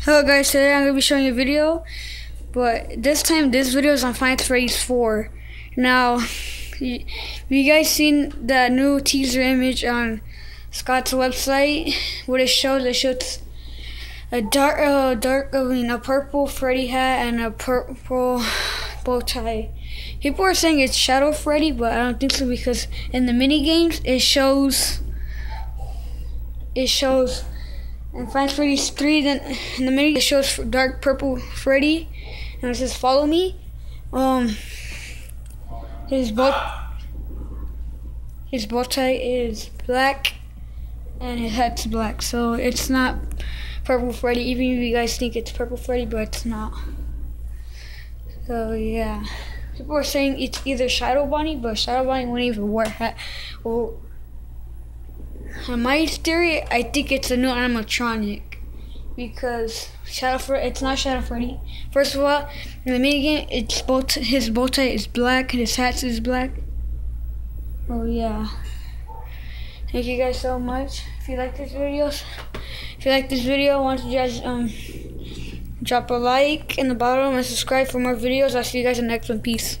Hello guys, today I'm going to be showing you a video, but this time this video is on Nights Freddy's 4. Now, you, you guys seen that new teaser image on Scott's website? What it shows, it shows a dark, uh, dark, I mean a purple Freddy hat and a purple bow tie. People are saying it's Shadow Freddy, but I don't think so because in the mini games it shows, it shows and Five Freddy's 3, then in the middle it shows dark purple Freddy, and it says follow me. Um, his bow, his bow tie is black, and his hat's black, so it's not purple Freddy, even if you guys think it's purple Freddy, but it's not. So yeah. People are saying it's either Shadow Bonnie, but Shadow Bonnie wouldn't even wear hat. Well, in my theory, I think it's a new animatronic because Shadow Freddy, it's not Shadow Freddy. First of all, in the minigame, it's both his bow tie is black his hat is black. Oh yeah. Thank you guys so much. If you like this video, if you like this video, I want you guys um drop a like in the bottom and subscribe for more videos. I'll see you guys in the next one. Peace.